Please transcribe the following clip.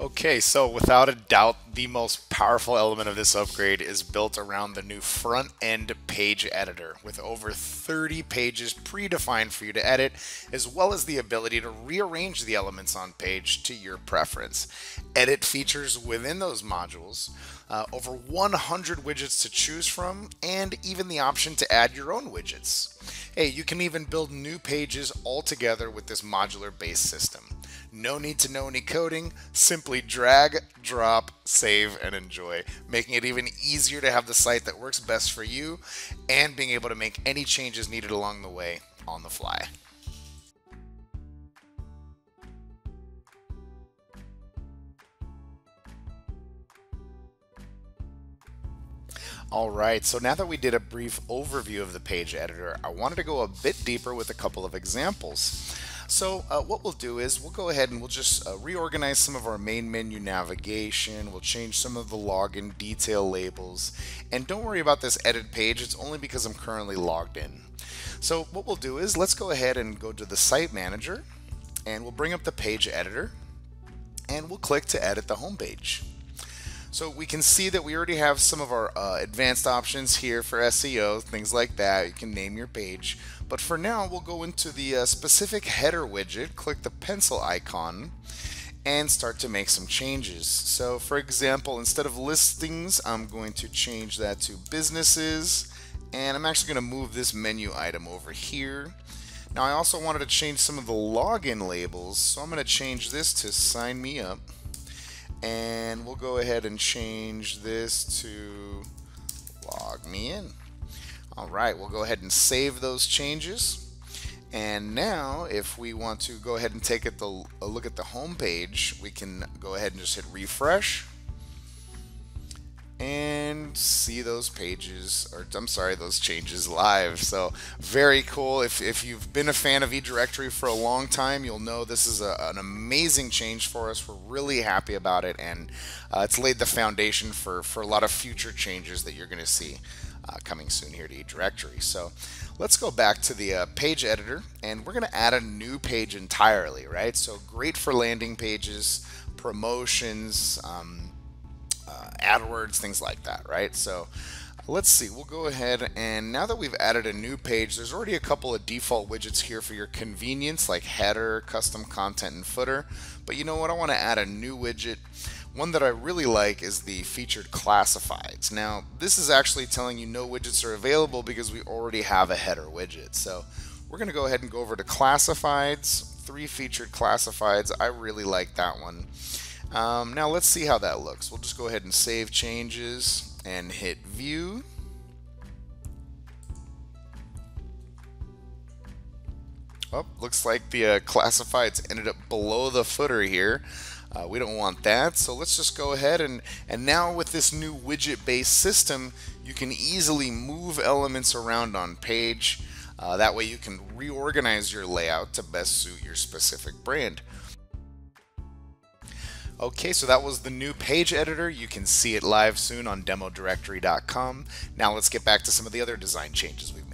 Okay, so without a doubt, the most powerful element of this upgrade is built around the new front end page editor with over 30 pages predefined for you to edit, as well as the ability to rearrange the elements on page to your preference. Edit features within those modules, uh, over 100 widgets to choose from, and even the option to add your own widgets. Hey, you can even build new pages all together with this modular based system. No need to know any coding, simply drag, drop, save, and enjoy, making it even easier to have the site that works best for you and being able to make any changes needed along the way on the fly. All right, so now that we did a brief overview of the page editor, I wanted to go a bit deeper with a couple of examples. So uh, what we'll do is we'll go ahead and we'll just uh, reorganize some of our main menu navigation. We'll change some of the login detail labels. And don't worry about this edit page. It's only because I'm currently logged in. So what we'll do is let's go ahead and go to the site manager and we'll bring up the page editor and we'll click to edit the home page. So we can see that we already have some of our uh, advanced options here for SEO, things like that. You can name your page. But for now, we'll go into the uh, specific header widget, click the pencil icon, and start to make some changes. So for example, instead of listings, I'm going to change that to businesses. And I'm actually going to move this menu item over here. Now I also wanted to change some of the login labels, so I'm going to change this to sign me up and we'll go ahead and change this to log me in. All right, we'll go ahead and save those changes. And now if we want to go ahead and take a look at the home page, we can go ahead and just hit refresh see those pages or I'm sorry those changes live. So very cool. If, if you've been a fan of eDirectory for a long time you'll know this is a, an amazing change for us. We're really happy about it and uh, it's laid the foundation for for a lot of future changes that you're going to see uh, coming soon here to eDirectory. So let's go back to the uh, page editor and we're going to add a new page entirely right? So great for landing pages promotions um, AdWords, things like that, right? So let's see, we'll go ahead and now that we've added a new page, there's already a couple of default widgets here for your convenience like header, custom content, and footer. But you know what, I want to add a new widget. One that I really like is the featured classifieds. Now, this is actually telling you no widgets are available because we already have a header widget. So we're going to go ahead and go over to classifieds, three featured classifieds. I really like that one. Um, now let's see how that looks. We'll just go ahead and save changes and hit view. Oh, looks like the uh, classifieds ended up below the footer here. Uh, we don't want that, so let's just go ahead and, and now with this new widget-based system, you can easily move elements around on page. Uh, that way you can reorganize your layout to best suit your specific brand. Okay, so that was the new page editor. You can see it live soon on demodirectory.com. Now let's get back to some of the other design changes we've.